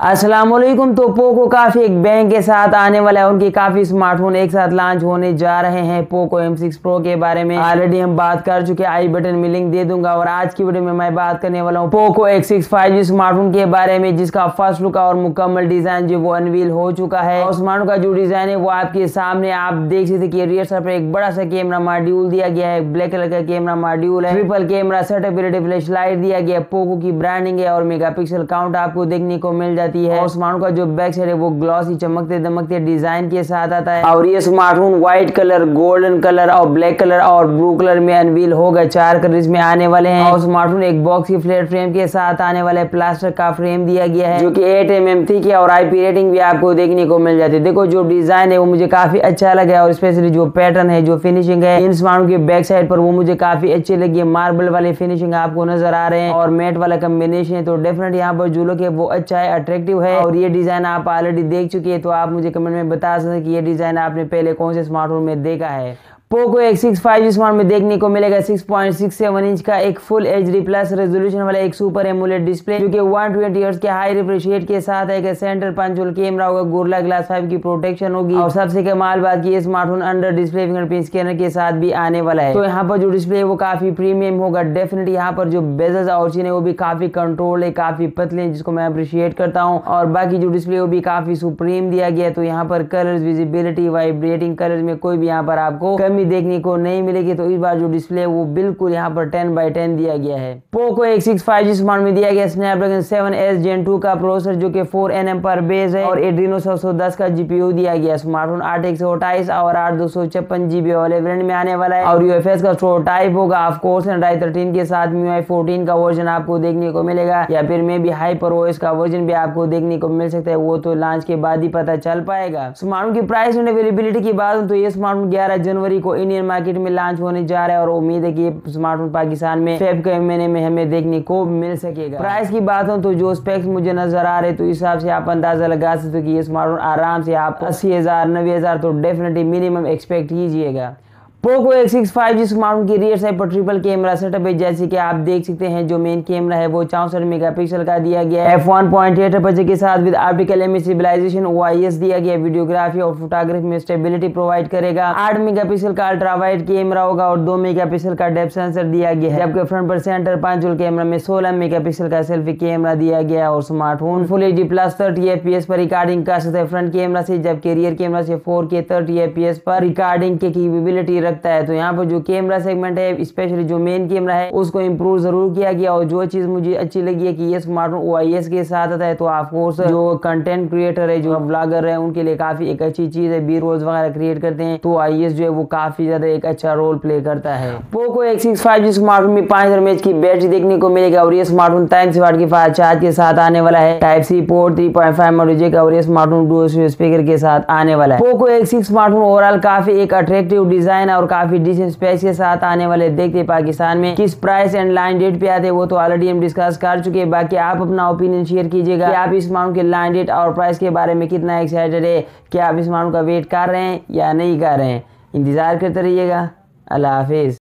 असलम तो पोको काफ़ी एक बैंक के साथ आने वाला है, उनके काफ़ी स्मार्टफ़ोन एक साथ लॉन्च होने जा रहे हैं पोको M6 Pro के बारे में। ऑलरेडी हम बात कर चुके आई बटन में लिंक दे दूँगा और आज की वीडियो में मैं बात करने वाला हूँ पोको X6 5G स्मार्टफ़ोन के बारे में, जिसका फ़र्स्ट लुक और मुकम्मल डिज़ाइन जो वो अनवील हो चुका है। और स्मार्टफ़ोन का जो डिज़ाइन है, वो आपके सामने आप देख सकते कि रियर साइड पर एक बड़ा सा कैमरा मॉड्यूल दिया गया है ब्लैक कलर का कैमरा मॉड्यूल है। Triple camera certificate flash light दिया गया पोको की ब्रांडिंग है और मेगा काउंट आपको देखने को मिल जाती है। और स्मार्टफ़ोन का जो बैक साइड है, वो ग्लॉसी चमकते, दमकते डिज़ाइन के साथ आता है। और ये smartphone white colour golden colour और ब्लैक कलर और ब्लू कलर में अनवील होगा चार कलर इसमें आने वाले हैं। और स्मार्टफ़ोन एक बॉक्स की फ्लेट फ्रेम के साथ आने वाले प्लास्टर का फ्रेम दिया गया है, जो की एट एम एम थी और आईपी रेटिंग भी आपको देखने को मिल जाती है। देखो, जो डिज़ाइन है, वो मुझे काफ़ी अच्छा लगा और स्पेशली जो पैटर्न है, जो फिनिशिंग है, इन स्मार्टफ़ोन के बैक साइड पर वो मुझे काफ़ी अच्छी लगी है। मार्बल वाली फिनिशिंग आपको नज़र आ रहे हैं। और मेट वाला कम्बिनेशन है तो डेफिनेट यहाँ पर जो लोग है, वो अच्छा है अट्रैक्टिव है। और ये डिज़ाइन आप ऑलरेडी देख चुके हैं तो आप मुझे कमेंट में बता सकते हैं कि ये डिज़ाइन आपने पहले कौन से स्मार्टफ़ोन में देखा है। पोको एक सिक्स फाइव स्मार्ट में देखने को मिलेगा 6.67 इंच का एक full H D plus resolution वाला एक सुपर एमुलेट डिस्प्ले जो कि 120 ट्वेंटी के हाई रिफ्रेश के साथ एक सेंटर पंचुअल कैमरा होगा गोरला ग्लास फाइव की प्रोटेक्शन होगी। और सबसे कमाल बात की smartphone under display fingerprint scanner के साथ भी आने वाला है। तो यहाँ पर जो डिस्प्ले है वो काफ़ी प्रीमियम होगा। डेफिनेटली यहाँ पर जो बेजस और चीन है वो भी काफ़ी कंट्रोल है, काफ़ी पतले है, जिसको मैं अप्रिशिएट करता हूँ। और बाकी जो डिस्प्ले वो भी काफ़ी सुप्रीम दिया गया तो यहाँ पर कलर विजिबिलिटी वाइब्रेटिंग कलर में कोई भी यहाँ पर आपको कमी भी देखने को नहीं मिलेगी तो इस बार जो डिस्प्ले है वो बिल्कुल यहाँ पर 10 बाई 10 दिया गया है। पोको एक सिक्स फाइव जी स्मार्ट में दिया गया Snapdragon seven S Gen two का प्रोसेसर जो कि फोर एन एम पर बेस है, और एड्रीनो सौ सौ दस का जीपीयू दिया गया। स्मार्टफ़ोन आठ एक सौ अट्ठाईस और आठ दो सौ छप्पन जीबी वाले वेरियंट में आने वाला है, और यूएफएस का स्टोर टाइप होगा। ऑफ़ कोर्स एंड्राइड थर्टीन के साथ मी फोर्टीन का वर्जन आपको देखने को मिलेगा, या फिर मे भी हाइपर ओएस का वर्जन भी आपको देखने को मिल सकता है, वो तो लॉन्च के बाद ही पता चल पाएगा। स्मार्टफ़ोन की प्राइस एंड अवेलेबिलिटी की बात तो ये स्मार्टफ़ोन ग्यारह जनवरी को इंडियन मार्केट में लॉन्च होने जा रहा है और उम्मीद है कि ये स्मार्टफ़ोन पाकिस्तान में फेब के महीने में हमें देखने को मिल सकेगा। प्राइस की बात हो तो जो स्पेक्स मुझे नज़र आ रहे तो इस हिसाब से आप अंदाज़ा लगा सकते हो कि ये स्मार्टफ़ोन आराम से आप अस्सी हज़ार, नब्बे हज़ार तो डेफिनेटली मिनिमम एक्सपेक्ट कीजिएगा। Poco X six five G smartphone की रियर साइड पर ट्रिपल कैमरा सेटअप है, जैसे कि आप देख सकते हैं, जो मेन कैमरा है, वो चौसठ मेगापिक्सल का दिया गया है। एफ़ वन पॉइंट एट के साथ with optical M stabilisation O दिया गया वीडियोग्राफी और फोटोग्राफी में स्टेबिलिटी प्रोवाइड करेगा। आठ मेगापिक्सल का अल्ट्रा वाइड कैमरा होगा और दो मेगापिक्सल का डेप सेंसर दिया गया है। जबकि फ्रंट पर सेंटर पंचुअल कैमरा में सोलह मेगापिक्सल का सेल्फी कैमरा दिया गया और smartphone full H D plus thirty F पर रिकॉर्डिंग कर सकते हैं। फ्रंट कैमरा से, जबकि रियर कैमरा से फोर के थर्टी एफ़ पर रिकॉर्डिंग की कैपेबिलिटी रखता है। तो यहाँ पर जो कैमरा सेगमेंट है स्पेशली जो मेन कैमरा है, उसको इम्प्रूव ज़रूर किया गया और जो चीज़ मुझे अच्छी लगी है कि ये स्मार्टफ़ोन ओ के साथ आता है तो ऑफकोर्स जो कंटेंट क्रिएटर है, जो ब्लॉगर है, उनके लिए काफ़ी एक अच्छी चीज़ है। बी रोल्स वगैरह क्रिएट करते हैं तो आई जो है वो काफ़ी ज़्यादा एक अच्छा रोल प्ले करता है। Poco X six five G smartphone में पाँच हज़ार की बैटरी देखने को मिलेगा और ये स्मार्टफ़ोन तैंतीस वाट की फास्ट चार्ज के साथ आने वाला है। Type C port three point five model का और ये स्मार्टफ़ोन डू स्पीकर के साथ आने वाला है। Poco X six smartphone overall काफ़ी एक अट्रैक्टिव डिज़ाइन और काफ़ी डिसेंट स्पेस के साथ आने वाले देखते पाकिस्तान में किस प्राइस एंड लाइन डेट पे आते वो तो ऑलरेडी हम डिस्कस कर चुके हैं। बाकी आप अपना ओपिनियन शेयर कीजिएगा आप इस माउंट के लाइन डेट और प्राइस के बारे में कितना एक्साइटेड है, क्या आप इस माउंट का वेट कर रहे हैं या नहीं कर रहे हैं। इंतज़ार करते रहिएगा। अल्लाह हाफिज़।